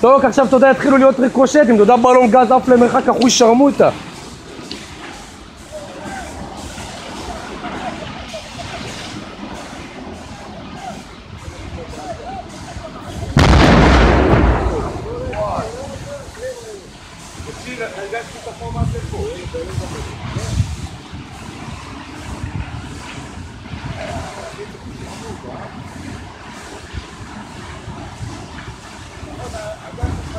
טוב, עכשיו אתה יודע, התחילו להיות ריקושטים, אתה יודע, בלון גז עף למרחק אחוז שרמוטה.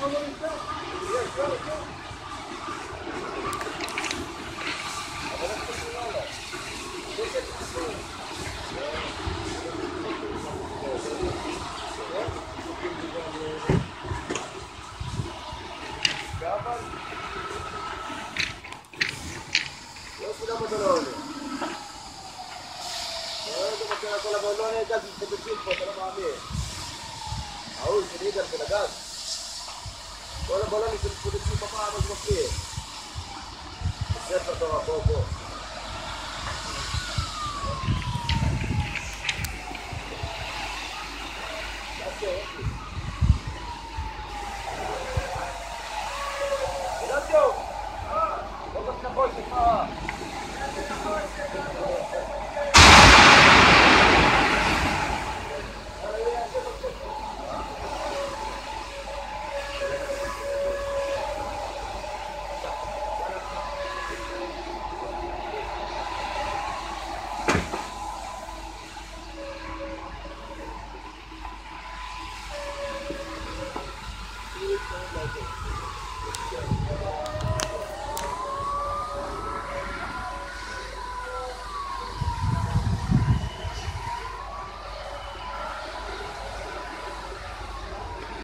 Kalau bolonnya kan betul-betul pasal mami. Aku sendiri kan gas. Olha a bola ali, você pode te papar, a tua boca. Tá certo. Gracias. Ah, vamos.